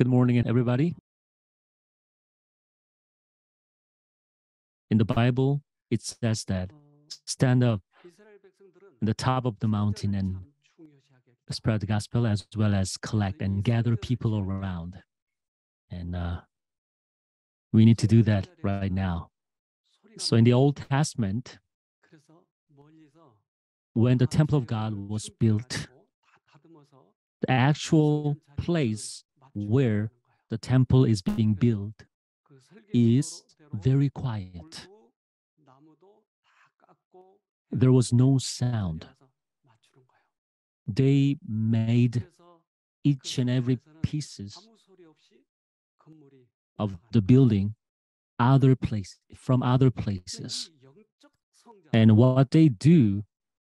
Good morning, everybody. In the Bible, it says that stand up on the top of the mountain and spread the gospel as well as collect and gather people around. And uh, we need to do that right now. So in the Old Testament, when the temple of God was built, the actual place where the temple is being built is very quiet. There was no sound. They made each and every pieces of the building other place from other places. And what they do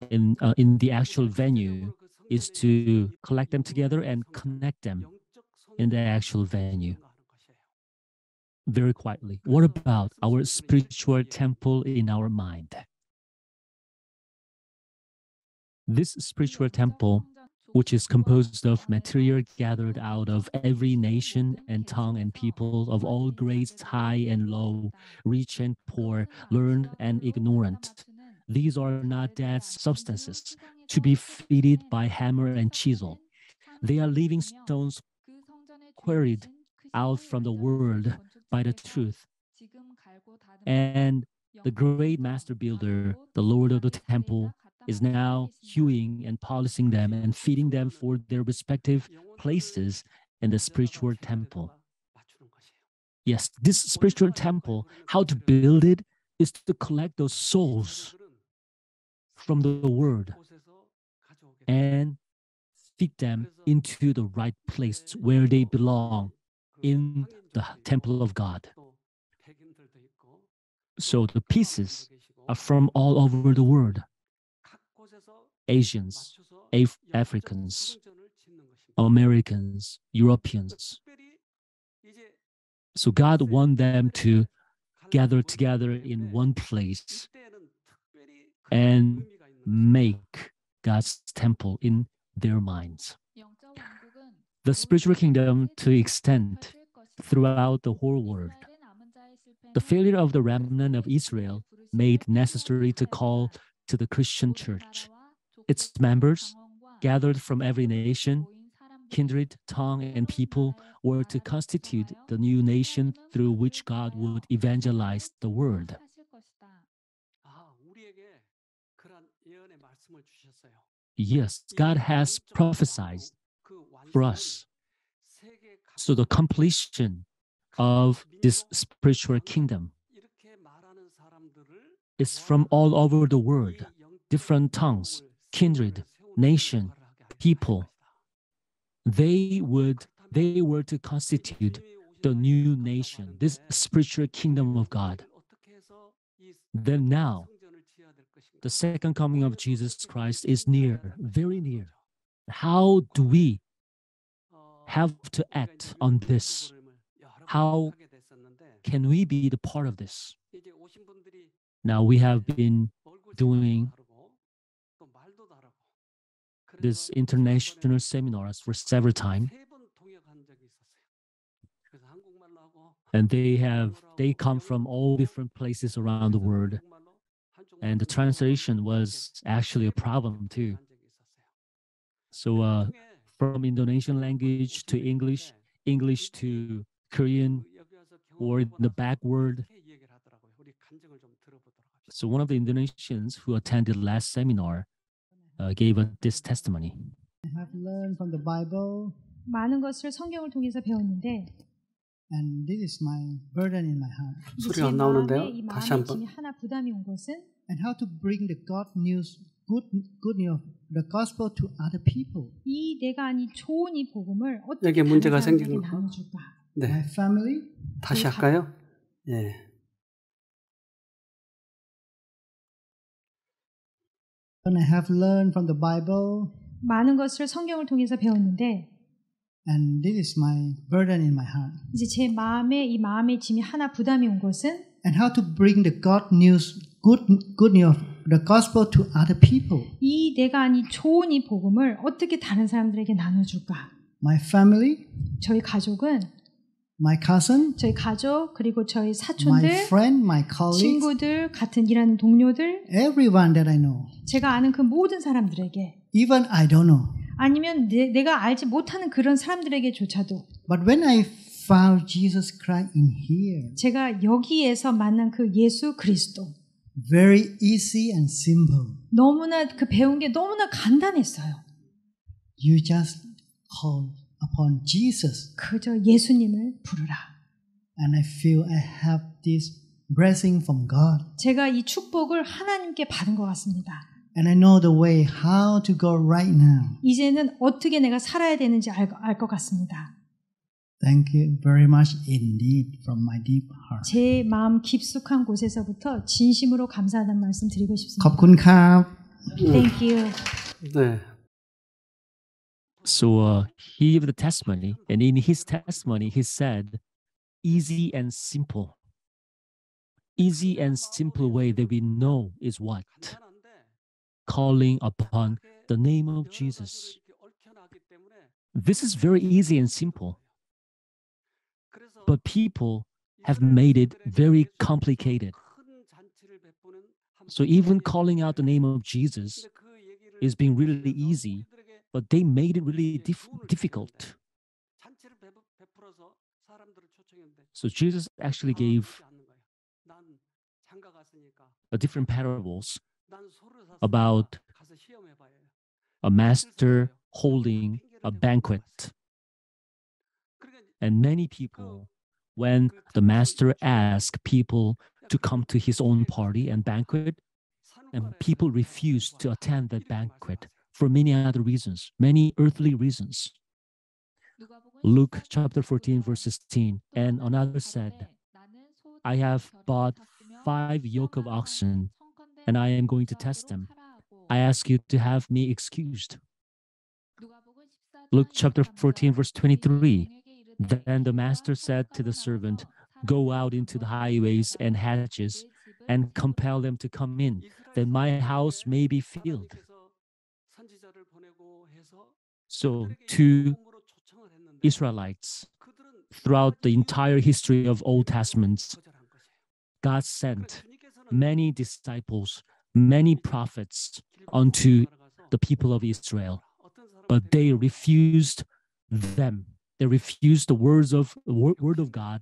in uh, in the actual venue is to collect them together and connect them in the actual venue very quietly. What about our spiritual temple in our mind? This spiritual temple, which is composed of material gathered out of every nation and tongue and people of all grades, high and low, rich and poor, learned and ignorant. These are not dead substances to be fitted by hammer and chisel. They are living stones quarried out from the world by the truth. And the great master builder, the Lord of the temple, is now hewing and polishing them and feeding them for their respective places in the spiritual temple. Yes, this spiritual temple, how to build it is to collect those souls from the word and feed them into the right place where they belong in the temple of God. So the pieces are from all over the world Asians, Af- Africans, Americans, Europeans. So God wants them to gather together in one place and make God's temple in their minds. The spiritual kingdom to extend throughout the whole world. The failure of the remnant of Israel made necessary to call to the Christian church. Its members, gathered from every nation, kindred, tongue, and people, were to constitute the new nation through which God would evangelize the world. Yes, God has prophesied for us. So the completion of this spiritual kingdom is from all over the world, different tongues, kindred, nation, people. They would they were to constitute the new nation, this spiritual kingdom of God. Then now, the second coming of Jesus Christ is near, very near. How do we have to act on this? How can we be the part of this? Now we have been doing this international seminars for several times and they have they come from all different places around the world and the translation was actually a problem too so uh, from indonesian language to english english to korean or the backward so one of the indonesians who attended last seminar uh, gave us this testimony I have learned from the Bible, 많은 것을 성경을 통해서 배웠는데 and this is my burden in my heart. 이제 소리가 제 안 나오는데요. 마음에 이 다시 마음의 한번. 짐이 하나 부담이 온 것은 And how to bring the God news, good, good news, the gospel to other people. 이 내가 아닌 좋은 이 복음을 어떻게 여기에 다른 문제가 사람들에게 생기는 거? 나눠줄까? 네. My family, 다시 할까요? 예. and I have learned from the Bible, 많은 것을 성경을 통해서 배웠는데 and this is my burden in my heart. 이제 제 마음에 이 마음의 짐이 하나 부담이 온 것은 And how to bring the God news, good, good news, the gospel to other people. 이 내가 아닌 좋은 이 복음을 어떻게 다른 사람들에게 나눠 줄까? my family, 저희 가족은 my cousin, 저희 가족 그리고 저희 my 사촌들, friend, my colleagues, 친구들, 같은 일하는 동료들, everyone that I know, 제가 아는 그 모든 사람들에게 even I don't know. 아니면 내, 가 알지 못하는 그런 사람들에게조차도 But when I found Jesus Christ in here, 제가 여기에서 만난 그 예수 그리스도 very easy and simple. 너무나 그 배운 게 너무나 간단했어요. You just call upon Jesus, 그저 예수님을 부르라. and I feel I have this blessing from God, 제가 이 축복을 하나님께 받은 것 같습니다. and I know the way how to go right now. 이제는 어떻게 내가 살아야 되는지 알 것 같습니다. Thank you very much indeed from my deep heart. 제 마음 깊숙한 곳에서부터 진심으로 감사하다는 말씀 드리고 싶습니다. Thank you. 네. So uh, he gave the testimony, and in his testimony, he said, "Easy and simple. Easy and simple way that we know is what calling upon the name of Jesus. This is very easy and simple." But people have made it very complicated. So even calling out the name of Jesus is being really easy, but they made it really dif- difficult. So Jesus actually gave a different parables about a master holding a banquet. And many people, when the master asked people to come to his own party and banquet, and people refused to attend that banquet for many other reasons, many earthly reasons. Luke chapter 14, verse 16. And another said, I have bought five yoke of oxen, and I am going to test them. I ask you to have me excused. Luke chapter 14, verse 23. Then the master said to the servant, Go out into the highways and hedges and compel them to come in, that my house may be filled. So, to Israelites, throughout the entire history of Old Testament, God sent many disciples, many prophets unto the people of Israel, but they refused them. They refused the words of the word of God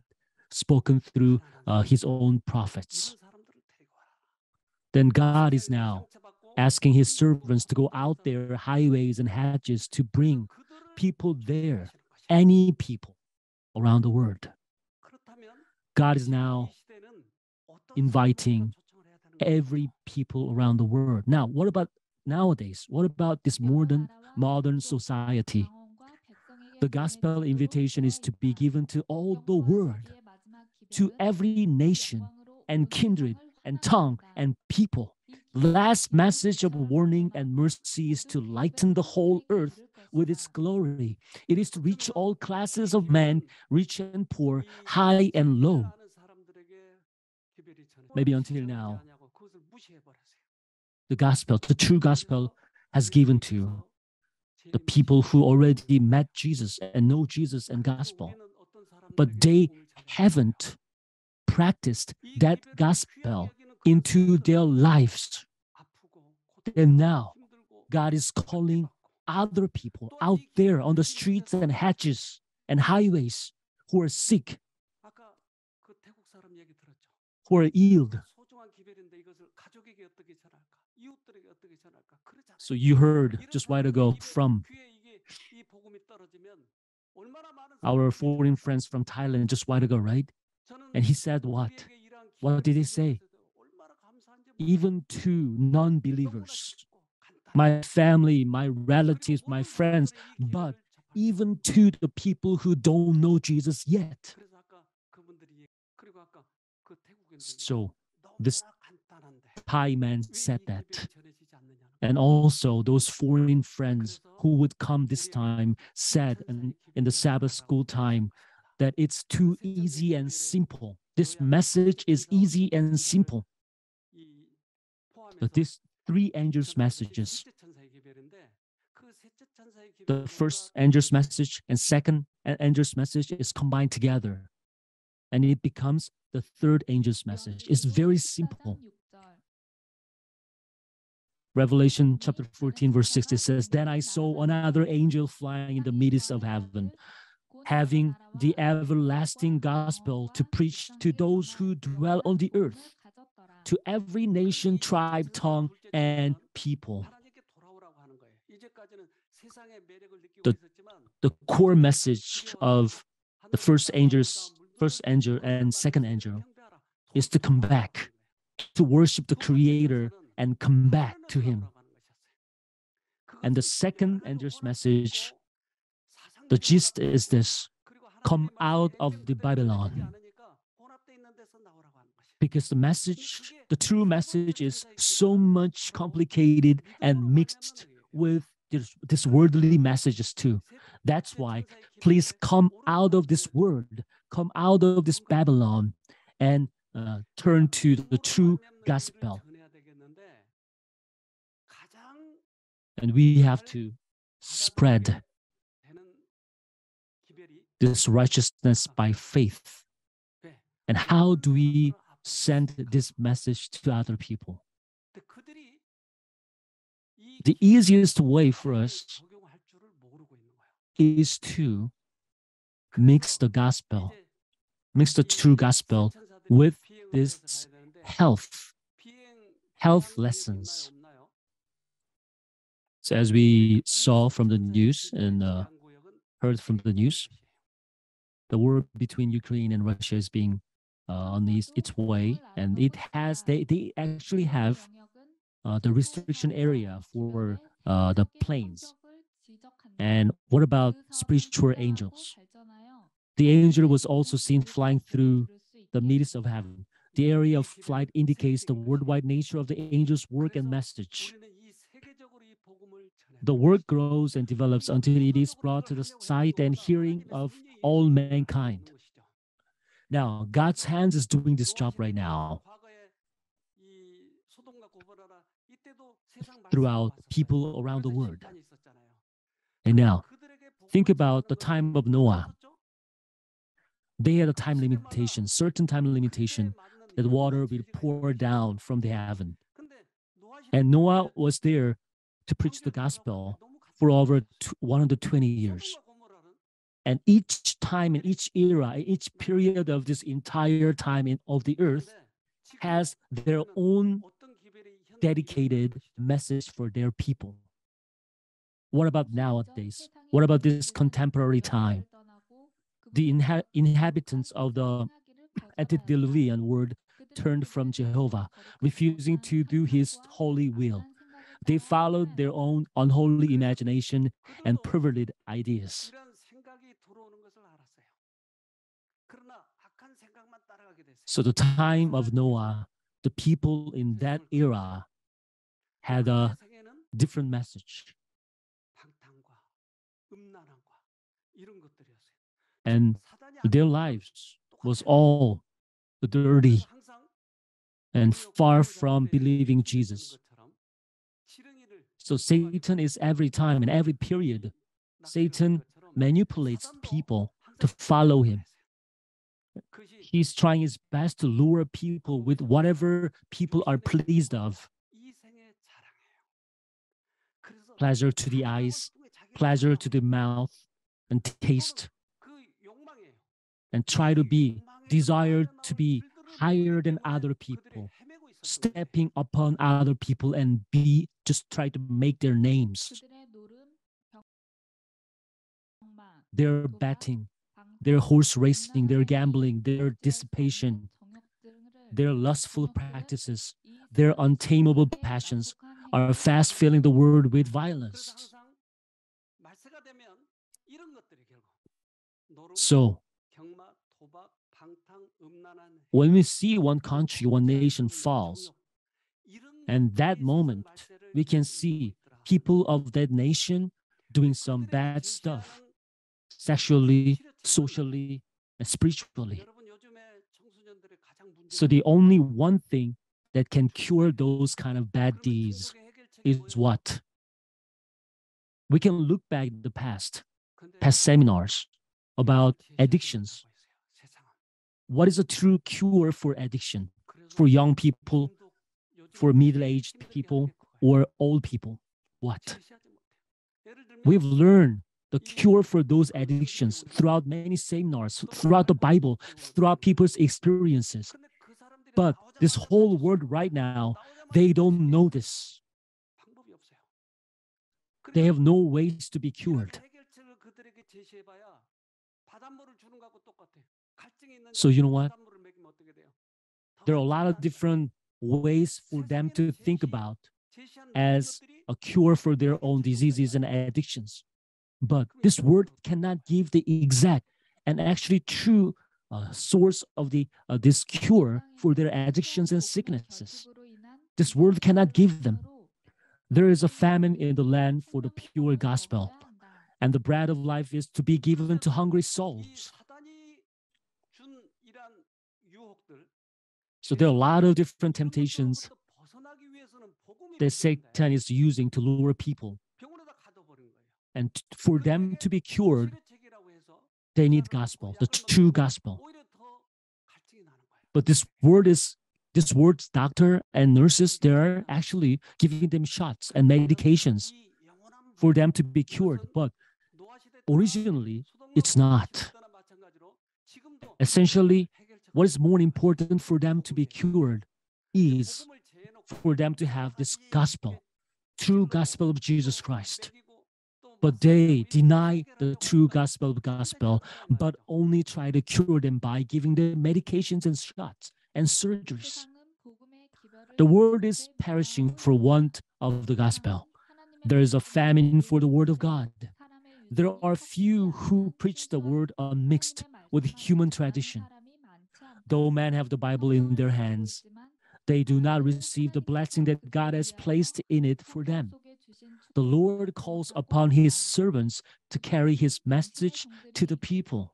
spoken through uh, His own prophets. Then God is now asking His servants to go out there, highways and hedges, to bring people there, any people around the world. God is now inviting every people around the world. Now, what about nowadays? What about this modern modern society? The gospel invitation is to be given to all the world, to every nation and kindred and tongue and people. Last message of warning and mercy is to lighten the whole earth with its glory. It is to reach all classes of men, rich and poor, high and low. Maybe until now, the gospel, the true gospel, has given to the people who already met Jesus and know Jesus and gospel, but they haven't practiced that gospel into their lives. And now God is calling other people out there on the streets and hedges and highways who are sick, who are ill. So you heard just a while ago from our foreign friends from Thailand just a while ago, right? And he said what? What did he say? Even to non believers, my family, my relatives, my friends, but even to the people who don't know Jesus yet. So this Thai man said that. And also those foreign friends who would come this time said in, the Sabbath school time that it's too easy and simple. This message is easy and simple. But these three angels' messages the first angel's message and second angel's message is combined together. And it becomes the third angel's message. it's very simple revelation chapter 14 verse 6 it says then i saw another angel flying in the midst of heaven having the everlasting gospel to preach to those who dwell on the earth to every nation tribe tongue and people. The- the core message of the first angel's first angel and second angel is to come back to worship the creator and come back to him. And the second angel's message the gist is this come out of the babylon. Because the message the true message is so much complicated and mixed with this, this worldly messages too. That's why please come out of this world come out of this babylon and uh, turn to the true gospel and we have to spread this righteousness by faith. And how do we send this message to other people? The easiest way for us is to mix the gospel mix the true gospel with this health health lessons so as we saw from the news and uh, heard from the news the war between ukraine and russia is being uh, on its, its way. And it has they, they actually have uh, the restriction area for uh, the planes. And what about spiritual angels? The angel was also seen flying through the midst of heaven. The area of flight indicates the worldwide nature of the angel's work and message the work grows and develops until it is brought to the sight and hearing of all mankind. Now, God's hands is doing this job right now throughout people around the world. And now, think about the time of Noah. They had a time limitation, certain time limitation that water will pour down from the heaven. And Noah was there to preach the gospel for over 120 years. And each time in each era, each period of this entire time in, of the earth has their own dedicated message for their people. What about nowadays? What about this contemporary time? The inha- inhabitants of the antediluvian world turned from Jehovah, refusing to do his holy will. They followed their own unholy imagination and perverted ideas. So, the time of Noah, the people in that era had a different message. And their lives was all dirty and far from believing Jesus. So Satan is every time and every period, Satan manipulates people to follow him. He's trying his best to lure people with whatever people are pleased of. Pleasure to the eyes, pleasure to the mouth, and taste, and try to be desired to be higher than other people, stepping upon other people and be just try to make their names. They're betting, they're horse racing, they're gambling, their dissipation, their lustful practices, their untamable passions are fast filling the world with violence. So, when we see one country, one nation falls, and that moment we can see people of that nation doing some bad stuff sexually, socially, and spiritually. So the only one thing that can cure those kind of bad deeds is what? We can look back the past, past seminars about addictions. What is a true cure for addiction for young people, for middle-aged people, or old people? What? We've learned the cure for those addictions throughout many seminars, throughout the Bible, throughout people's experiences. But this whole world right now, they don't know this. They have no ways to be cured. So you know what? There are a lot of different ways for them to think about as a cure for their own diseases and addictions. But this word cannot give the exact and actually true uh, source of the uh, this cure for their addictions and sicknesses. This word cannot give them. There is a famine in the land for the pure gospel, and the bread of life is to be given to hungry souls. So there are a lot of different temptations that Satan is using to lure people. And for them to be cured, they need gospel, the true gospel. But this word is this word's doctor and nurses, they're actually giving them shots and medications for them to be cured. But originally, it's not. Essentially, what is more important for them to be cured is for them to have this gospel, true gospel of Jesus Christ. But they deny the true gospel of gospel, but only try to cure them by giving them medications and shots and surgeries. The world is perishing for want of the gospel. There is a famine for the word of God. There are few who preach the word unmixed with human tradition. Though men have the Bible in their hands, they do not receive the blessing that God has placed in it for them. The Lord calls upon his servants to carry his message to the people.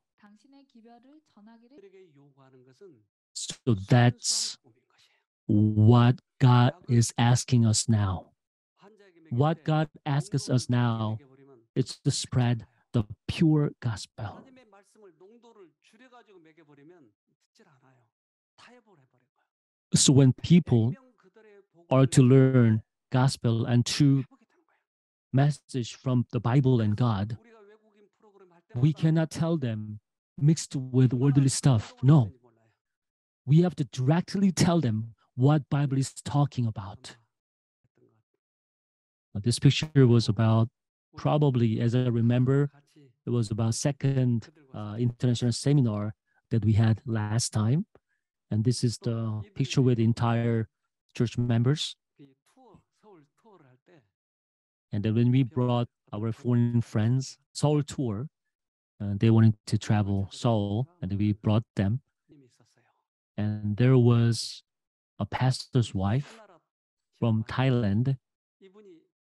So that's what God is asking us now. What God asks us now is to spread the pure gospel. So when people are to learn gospel and true message from the Bible and God, we cannot tell them mixed with worldly stuff. No. We have to directly tell them what Bible is talking about. This picture was about probably, as I remember, it was about second uh, international seminar that we had last time, and this is the picture with entire church members. And then when we brought our foreign friends Seoul tour, uh, they wanted to travel Seoul, and we brought them. And there was a pastor's wife from Thailand.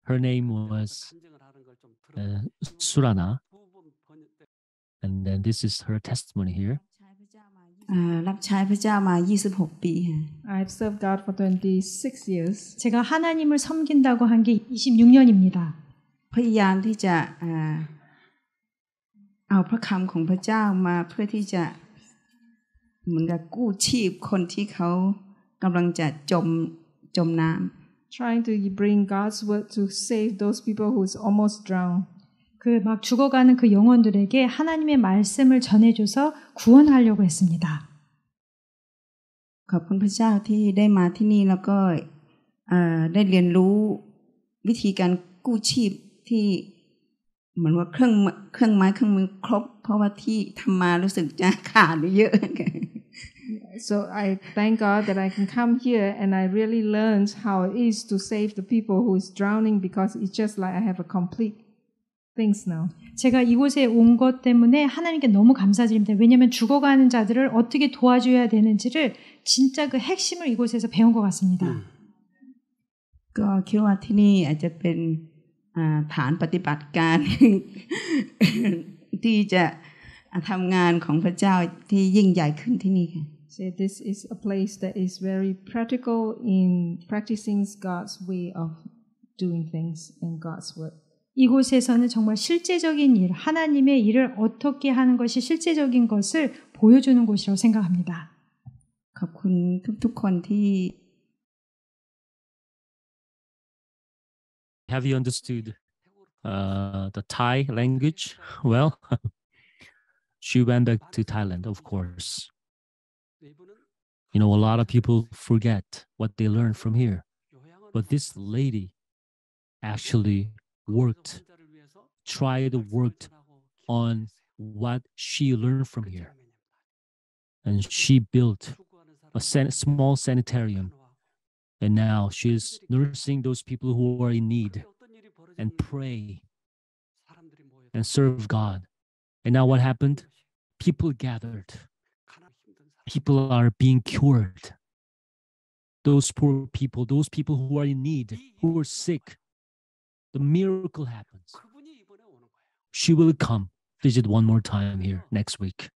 Her name was uh, Surana, and then this is her testimony here. อ่ารับใช้พระเจ้ามา 26 ปีค่ะ I've served God for 26 years. 제가 하나님을 섬긴다고 한 게 26년입니다. พยายามที่จะอ่าเอาพระคำของพระเจ้ามาเพื่อที่จะเหมือนกับกู้ชีพคนที่เขากำลังจะจมจมน้ Trying to bring God's word to save those people who's almost drowned. 그 막 죽어가는 그 영혼들에게 하나님의 말씀을 전해줘서 구원하려고 했습니 다. ขอบาที่ที่นี่แล้วก็ได้เรียนรู้วิธีการกู้ชีพที่เหมือนว่าเครื่องเครื่องไม้เครื่องมือครบ เพราะว่าที่ทำมารู้สึกจะขาดเยอะ So I thank God that I can come here and I really learned how it is to save the people who is drowning because it's just like I have a complete things now. 제가 이곳에 온 것 때문에 하나님께 너무 감사드립니다. 왜냐하면 죽어가는 자들을 어떻게 도와줘야 되는지를 진짜 그 핵심을 이곳에서 배운 것 같습니다. ก็คิดว่าที่นี่อาจจะเป็นอ่าฐานปฏิบัติการ ที่จะทำงานของพระเจ้าที่ยิ่งใหญ่ขึ้นที่นี่ค่ะ So this is a place that is very practical in practicing God's way of doing things in God's word. 이곳에서는 정말 실제적인 일, 하나님의 일을 어떻게 하는 것이 실제적인 것을 보여주는 곳이라고 생각합니다. ขอบคุณทุกๆคนที่ Have you understood uh, the Thai language? Well, she went back to Thailand, of course. You know, a lot of people forget what they learned from here. But this lady actually worked, tried, worked on what she learned from here. And she built a san- small sanitarium. And now she's nursing those people who are in need and pray and serve God. And now what happened? People gathered. People are being cured. Those poor people, those people who are in need, who are sick, the miracle happens. She will come visit one more time here next week.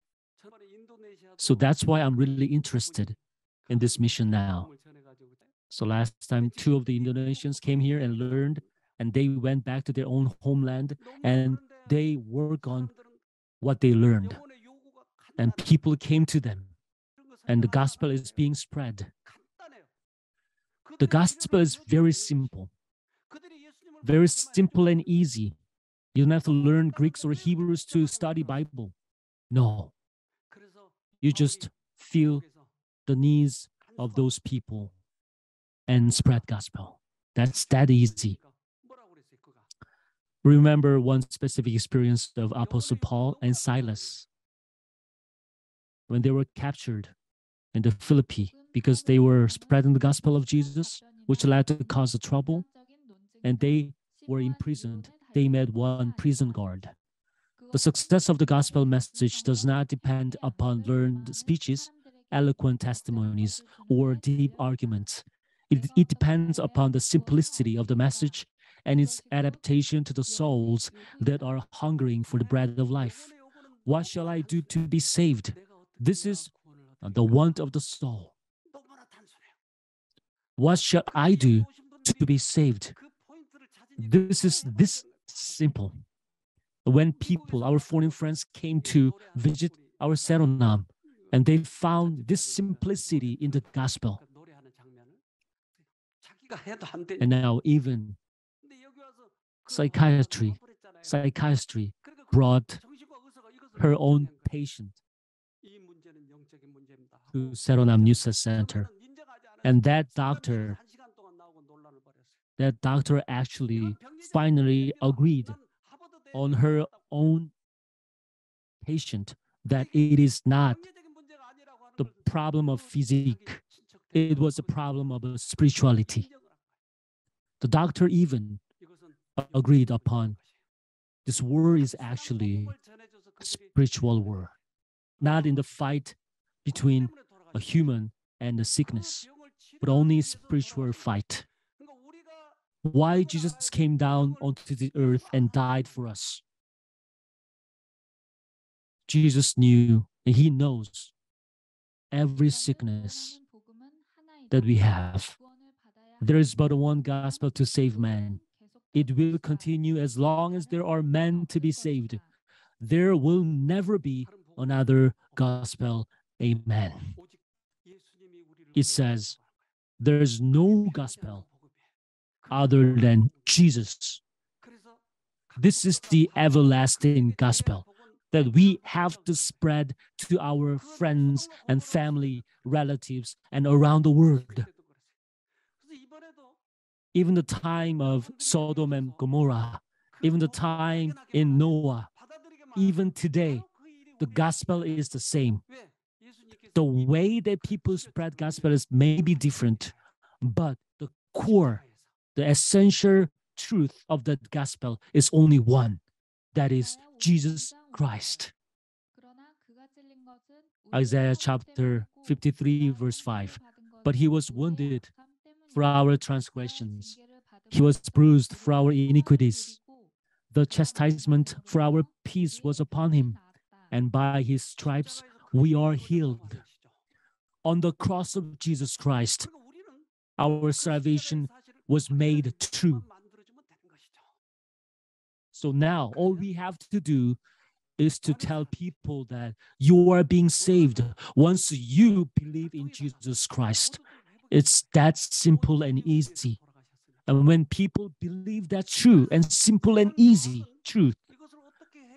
So that's why I'm really interested in this mission now. So last time, two of the Indonesians came here and learned, and they went back to their own homeland and they work on what they learned. And people came to them, and the gospel is being spread. The gospel is very simple, very simple and easy. You don't have to learn Greeks or Hebrews to study Bible. No, you just feel the needs of those people and spread gospel. That's that easy. Remember one specific experience of Apostle Paul and Silas when they were captured in the Philippi because they were spreading the gospel of Jesus, which led to cause of trouble, and they were imprisoned. They met one prison guard. The success of the gospel message does not depend upon learned speeches, eloquent testimonies, or deep arguments. It, it depends upon the simplicity of the message and its adaptation to the souls that are hungering for the bread of life. What shall I do to be saved? This is the want of the soul. What shall I do to be saved? This is this simple. When people, our foreign friends, came to visit our Saeronam, and they found this simplicity in the gospel. And now even psychiatry, psychiatry brought her own patient to Saeronam News Center. And that doctor, that doctor actually finally agreed on her own patient that it is not the problem of physique, it was a problem of spirituality. The doctor even agreed upon this war is actually spiritual war, not in the fight between a human and a sickness, but only spiritual fight. Why Jesus came down onto the earth and died for us? Jesus knew and he knows every sickness that we have. There is but one gospel to save man. It will continue as long as there are men to be saved. There will never be another gospel. Amen. It says, There is no gospel other than Jesus. This is the everlasting gospel that we have to spread to our friends and family, relatives, and around the world. Even the time of Sodom and Gomorrah, even the time in Noah, even today, the gospel is the same. The way that people spread gospel is maybe different, but the core, the essential truth of the gospel is only one. That is Jesus Christ. Isaiah chapter 53, verse 5. But he was wounded for our transgressions, he was bruised for our iniquities. The chastisement for our peace was upon him, and by his stripes we are healed. On the cross of Jesus Christ, our salvation was made true. So now all we have to do is to tell people that you are being saved once you believe in Jesus Christ. It's that simple and easy. And when people believe that true and simple and easy truth,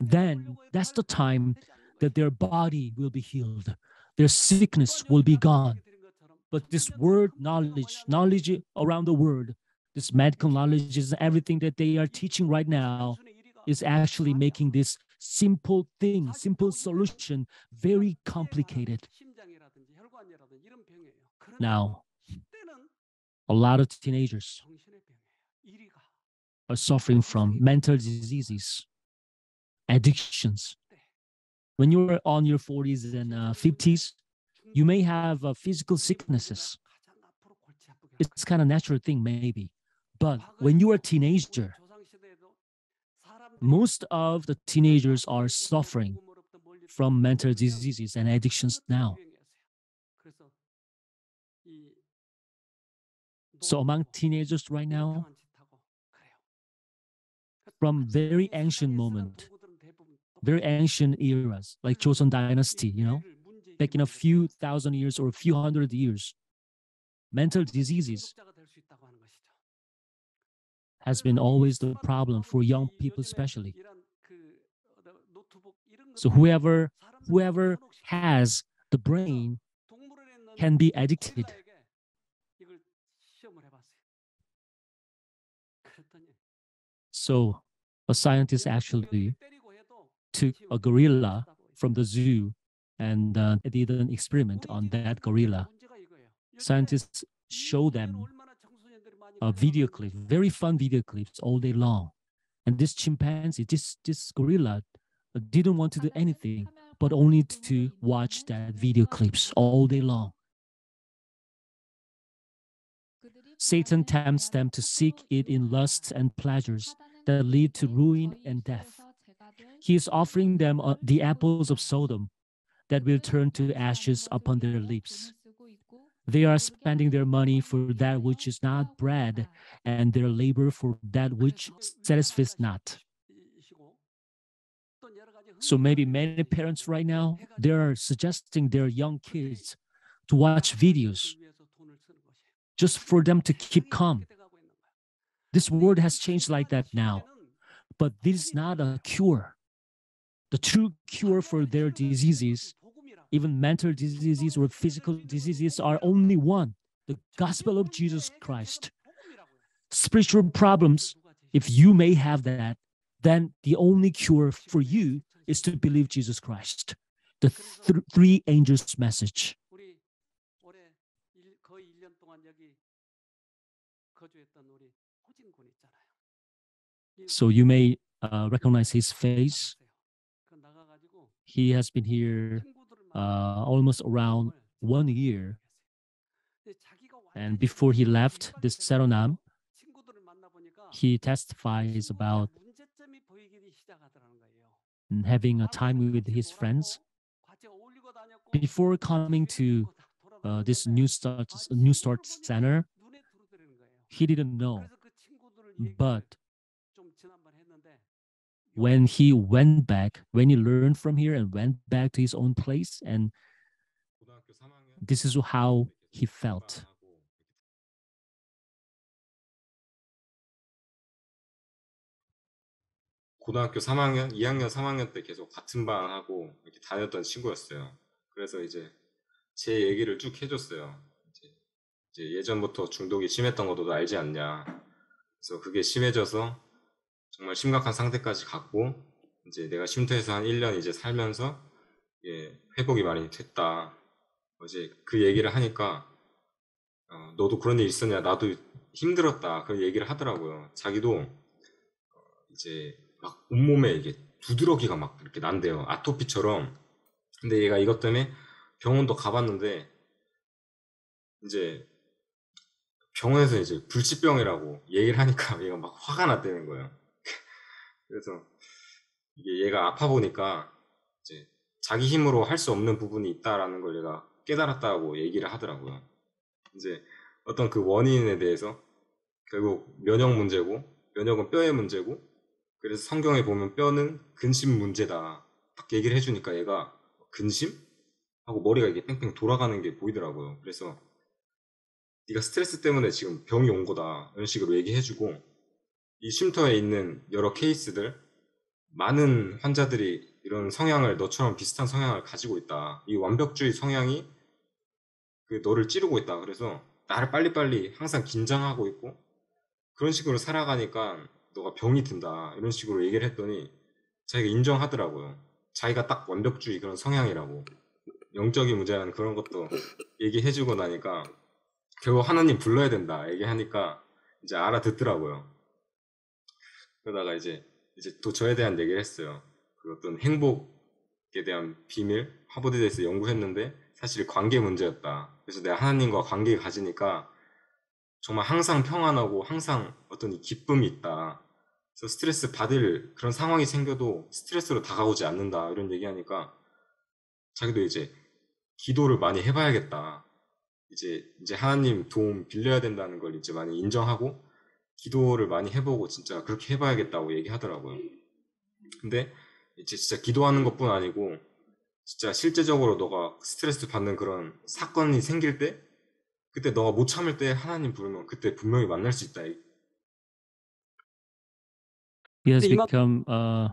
then that's the time that their body will be healed, their sickness will be gone. But this word knowledge, knowledge around the world, this medical knowledge is everything that they are teaching right now is actually making this simple thing, simple solution very complicated. Now, a lot of teenagers are suffering from mental diseases, addictions. When you're on your 40s and uh, 50s, you may have uh, physical sicknesses. It's kind of natural thing, maybe. But when you're a teenager, most of the teenagers are suffering from mental diseases and addictions now. So among teenagers right now, from very ancient moment, very ancient eras, like Joseon Dynasty, you know, back in a few thousand years or a few hundred years, mental diseases has been always the problem for young people especially. So whoever whoever has the brain can be addicted. So a scientist actually took a gorilla from the zoo and uh, did an experiment on that gorilla. Scientists show them a video clip, very fun video clips all day long. And this chimpanzee, this this gorilla, didn't want to do anything but only to watch that video clips all day long. Satan tempts them to seek it in lusts and pleasures that lead to ruin and death. He is offering them uh, the apples of Sodom that will turn to ashes upon their lips. They are spending their money for that which is not bread, and their labor for that which satisfies not. So maybe many parents right now they are suggesting their young kids to watch videos just for them to keep calm. This world has changed like that now, but this is not a cure. The true cure for their diseases, even mental diseases or physical diseases, are only one the gospel of Jesus Christ. Spiritual problems, if you may have that, then the only cure for you is to believe Jesus Christ. The th- three angels' message. So you may uh, recognize his face. He has been here uh, almost around one year. And before he left this Saeronam, he testifies about having a time with his friends. Before coming to uh, this New Start New Start Center, he didn't know. But when he went back, when he learned from here and went back to his own place, and this is how he felt. 고등학교 3학년, 2학년, 3학년 때 계속 같은 방하고 이렇게 다녔던 친구였어요. 그래서 이제 제 얘기를 쭉 해줬어요. 이제, 이제 예전부터 중독이 심했던 것도 알지 않냐. 그래서 그게 심해져서 정말 심각한 상태까지 갔고 이제 내가 쉼터에서 한 1년 이제 살면서 예, 회복이 많이 됐다. 이제 그 얘기를 하니까 어, 너도 그런 일 있었냐? 나도 힘들었다. 그런 얘기를 하더라고요. 자기도 어, 이제 막 온몸에 이게 두드러기가 막 이렇게 난대요. 아토피처럼. 근데 얘가 이것 때문에 병원도 가봤는데 이제 병원에서 이제 불치병이라고 얘기를 하니까 얘가 막 화가 났다는 거예요. 그래서 이게 얘가 아파 보니까 이제 자기 힘으로 할 수 없는 부분이 있다라는 걸 얘가 깨달았다고 얘기를 하더라고요. 이제 어떤 그 원인에 대해서 결국 면역 문제고 면역은 뼈의 문제고 그래서 성경에 보면 뼈는 근심 문제다. 딱 얘기를 해주니까 얘가 근심? 하고 머리가 이게 뺑뺑 돌아가는 게 보이더라고요. 그래서 네가 스트레스 때문에 지금 병이 온 거다. 이런 식으로 얘기해주고 이 쉼터에 있는 여러 케이스들 많은 환자들이 이런 성향을 너처럼 비슷한 성향을 가지고 있다. 이 완벽주의 성향이 그 너를 찌르고 있다. 그래서 나를 빨리빨리 항상 긴장하고 있고 그런 식으로 살아가니까 너가 병이 든다. 이런 식으로 얘기를 했더니 자기가 인정하더라고요. 자기가 딱 완벽주의 그런 성향이라고 영적인 문제라는 그런 것도 얘기해주고 나니까 결국 하나님 불러야 된다 얘기하니까 이제 알아듣더라고요. 그러다가 이제 이제 또 저에 대한 얘기를 했어요. 그 어떤 행복에 대한 비밀 하버드에서 연구했는데 사실 관계 문제였다. 그래서 내가 하나님과 관계 가지니까 정말 항상 평안하고 항상 어떤 이 기쁨이 있다. 그래서 스트레스 받을 그런 상황이 생겨도 스트레스로 다가오지 않는다. 이런 얘기하니까 자기도 이제 기도를 많이 해봐야겠다. 이제 이제 하나님 도움 빌려야 된다는 걸 이제 많이 인정하고 기도를 많이 해보고 진짜 그렇게 해봐야겠다고 얘기하더라고요. 근데 이제 진짜 기도하는 것뿐 아니고 진짜 실제적으로 너가 스트레스 받는 그런 사건이 생길 때 그때 너가 못 참을 때 하나님 부르면 그때 분명히 만날 수 있다. He has become uh,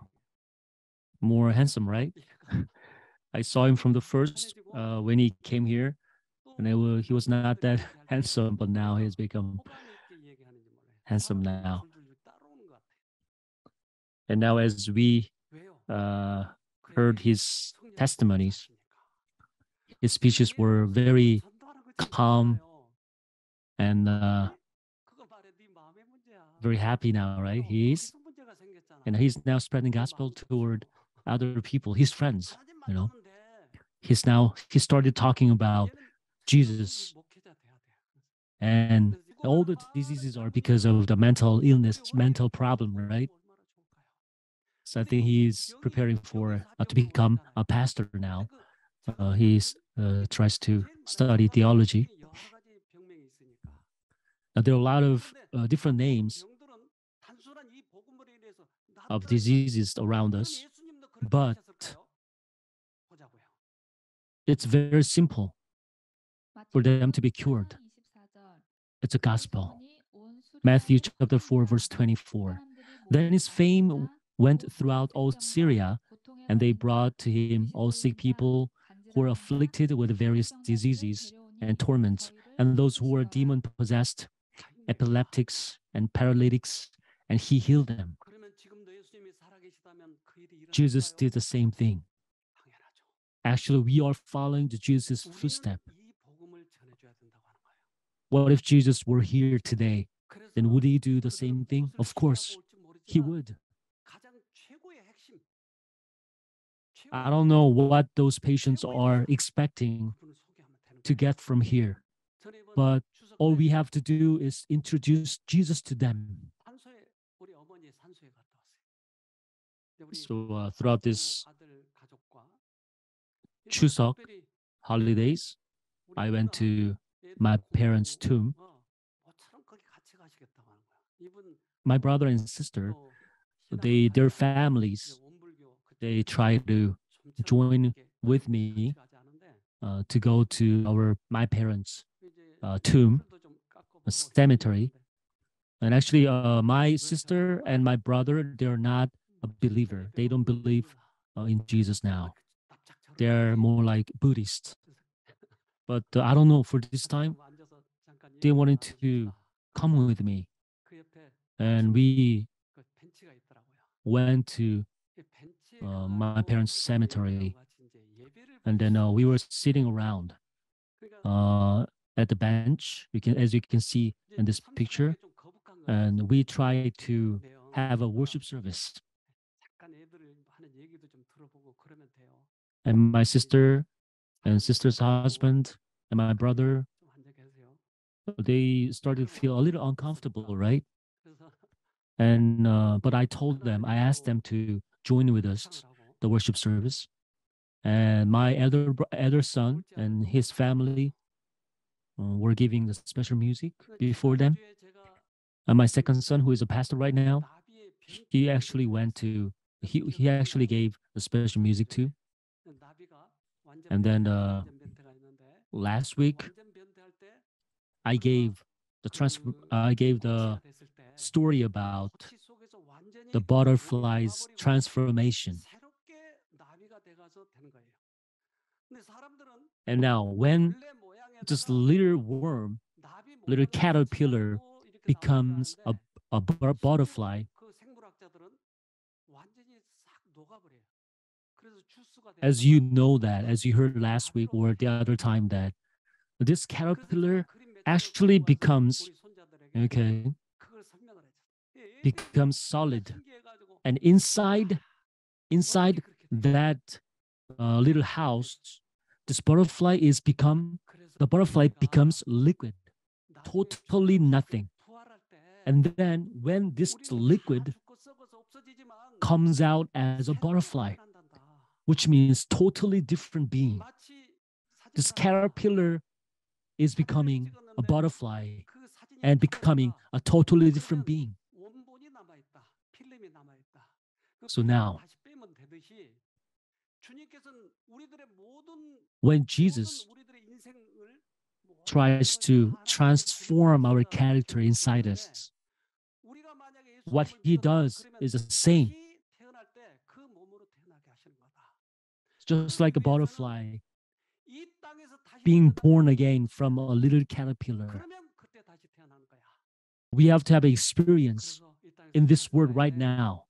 more handsome, right? I saw him from the first uh, when he came here, and it wa- he was not that handsome, but now he has become handsome now. And now, as we uh, heard his testimonies, his speeches were very calm and uh, very happy now, right? He is, and he's now spreading gospel toward other people, his friends. You know, he's now he started talking about Jesus, and all the diseases are because of the mental illness, mental problem, right? So I think he's preparing for uh, to become a pastor now. Uh, he's uh, tries to study theology. Now, there are a lot of uh, different names of diseases around us, but it's very simple for them to be cured. It's a gospel. Matthew chapter 4, verse 24. Then his fame went throughout all Syria, and they brought to him all sick people who were afflicted with various diseases and torments, and those who were demon possessed, epileptics, and paralytics, and he healed them. Jesus did the same thing. Actually, we are following the Jesus' footstep. What if Jesus were here today? Then would he do the same thing? Of course, he would. I don't know what those patients are expecting to get from here, but all we have to do is introduce Jesus to them. So uh, throughout this Chuseok holidays, I went to my parents' tomb. My brother and sister, they their families, they try to join with me uh, to go to our my parents' uh, tomb, a cemetery. And actually, uh, my sister and my brother, they're not a believer. They don't believe uh, in Jesus now. They're more like Buddhists. But uh, I don't know, for this time, they wanted to come with me. And we went to uh, my parents' cemetery. And then uh, we were sitting around uh, at the bench, you can, as you can see in this picture. And we tried to have a worship service. And my sister and sister's husband and my brother, they started to feel a little uncomfortable, right? And uh, but I told them, I asked them to join with us the worship service. And my elder elder son and his family uh, were giving the special music before them. And my second son, who is a pastor right now, he actually went to he he actually gave the special music too. And then uh, last week I gave the trans I gave the story about the butterfly's transformation. And now when this little worm, little caterpillar becomes a, a butterfly, as you know that, as you heard last week or the other time that this caterpillar actually becomes okay becomes solid. And inside inside that uh, little house this butterfly is become the butterfly becomes liquid totally nothing. And then when this liquid comes out as a butterfly which means totally different being. this caterpillar is becoming a butterfly and becoming a totally different being. so now when Jesus tries to transform our character inside us, what he does is the same. Just like a butterfly being born again from a little caterpillar, we have to have experience in this world right now.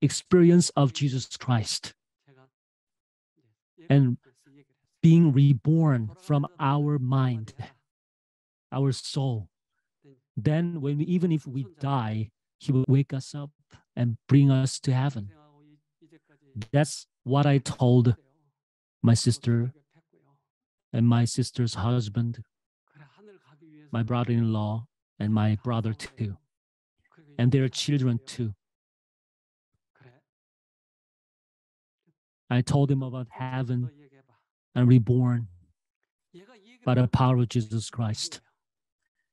Experience of Jesus Christ and being reborn from our mind, our soul. Then, when we, even if we die, He will wake us up and bring us to heaven. That's what I told my sister and my sister's husband, my brother in law, and my brother too, and their children too. I told them about heaven and reborn by the power of Jesus Christ.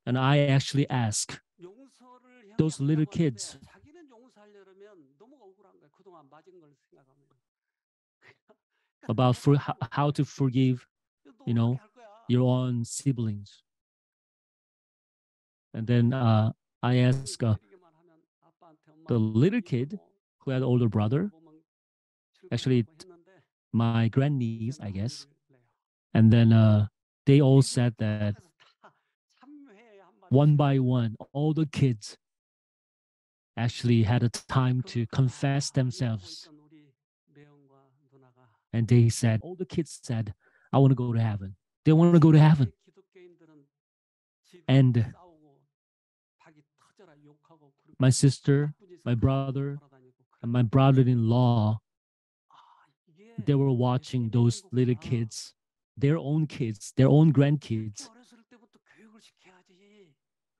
And I actually ask those little kids about for, how, to forgive, you know, your own siblings. And then uh, I ask uh, the little kid who had older brother, actually my grandniece, I guess. And then uh, they all said that one by one, all the kids actually had a time to confess themselves. And they said, all the kids said, I want to go to heaven. They want to go to heaven. And my sister, my brother, and my brother in law, they were watching those little kids, their own kids, their own grandkids,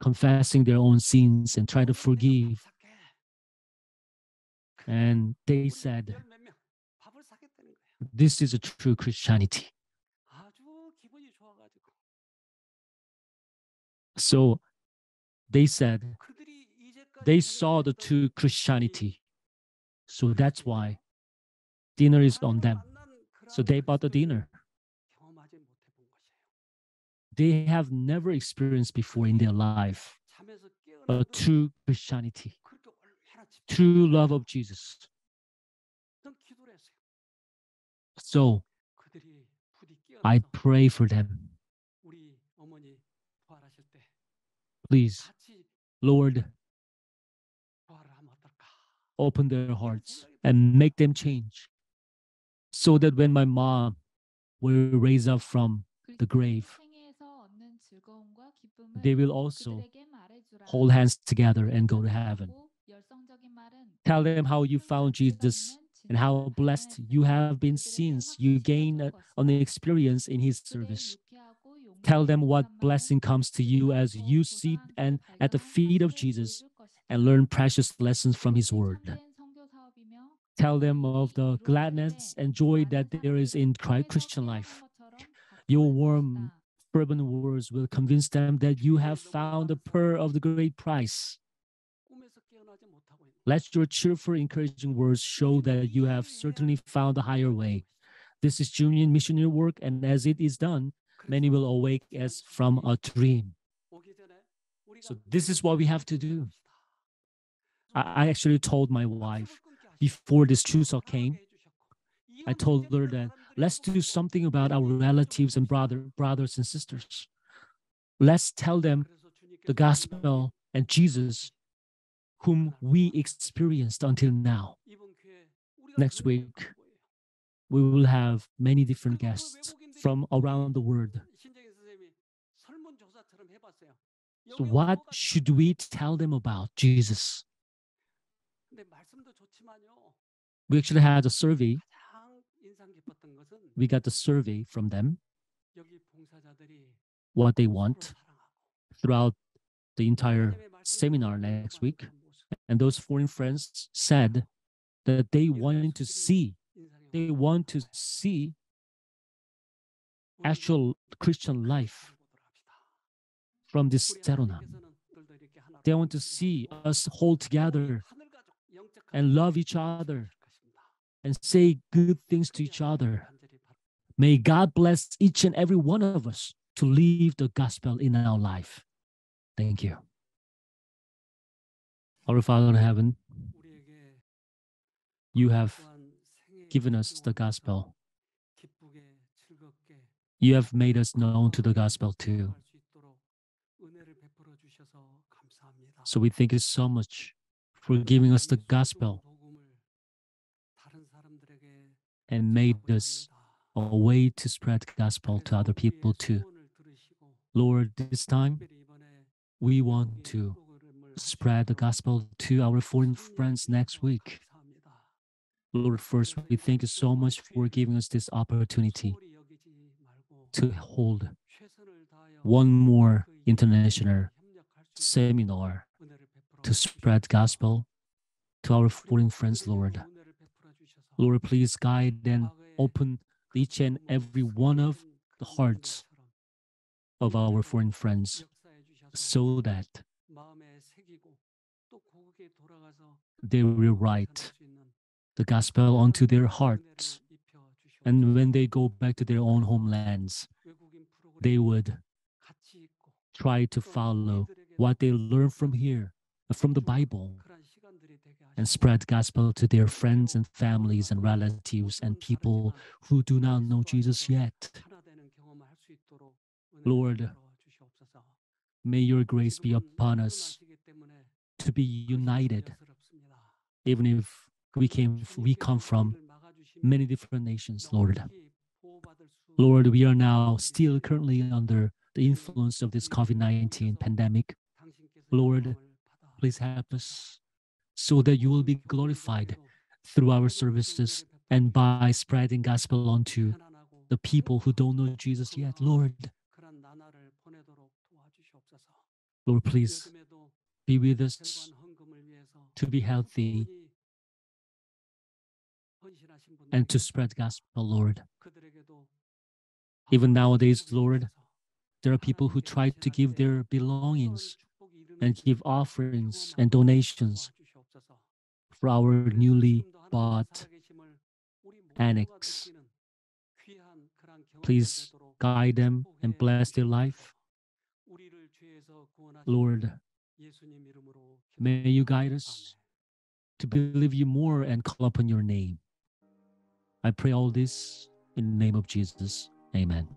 confessing their own sins and try to forgive. And they said, This is a true Christianity. So they said they saw the true Christianity. So that's why dinner is on them. So they bought the dinner. They have never experienced before in their life a true Christianity, true love of Jesus. So I pray for them. Please, Lord, open their hearts and make them change so that when my mom will raise up from the grave, they will also hold hands together and go to heaven. Tell them how you found Jesus and how blessed you have been since you gained an experience in his service. Tell them what blessing comes to you as you sit and at the feet of Jesus and learn precious lessons from his word. Tell them of the gladness and joy that there is in Christian life. Your warm, fervent words will convince them that you have found the pearl of the great price. Let your cheerful, encouraging words show that you have certainly found a higher way. This is genuine missionary work, and as it is done, many will awake as from a dream. So, this is what we have to do. I, I actually told my wife before this Chuseok came, I told her that let's do something about our relatives and brother, brothers and sisters. Let's tell them the gospel and Jesus, whom we experienced until now. Next week, we will have many different guests from around the world. So, what should we tell them about Jesus? We actually had a survey. We got the survey from them, what they want throughout the entire seminar next week. And those foreign friends said that they wanted to see, they want to see actual Christian life from this Saeronam. They want to see us hold together and love each other and say good things to each other. May God bless each and every one of us to live the gospel in our life. Thank you. Our Father in heaven, you have given us the gospel. You have made us known to the gospel too. So we thank you so much for giving us the gospel and made us a way to spread the gospel to other people too. Lord, this time we want to spread the gospel to our foreign friends next week. Lord, first, we thank you so much for giving us this opportunity to hold one more international seminar to spread gospel to our foreign friends, Lord. Lord, please guide and open each and every one of the hearts of our foreign friends so that they will write the gospel onto their hearts. And when they go back to their own homelands, they would try to follow what they learn from here, from the Bible, and spread gospel to their friends and families and relatives and people who do not know Jesus yet. Lord, may your grace be upon us to be united, even if we came we come from many different nations, Lord. Lord, we are now still currently under the influence of this COVID-19 pandemic. Lord, please help us so that you will be glorified through our services and by spreading gospel onto the people who don't know Jesus yet. Lord, Lord, please be with us to be healthy and to spread gospel, Lord. Even nowadays, Lord, there are people who try to give their belongings and give offerings and donations for our newly bought annex. Please guide them and bless their life. Lord, may you guide us to believe you more and call upon your name. I pray all this in the name of Jesus. Amen.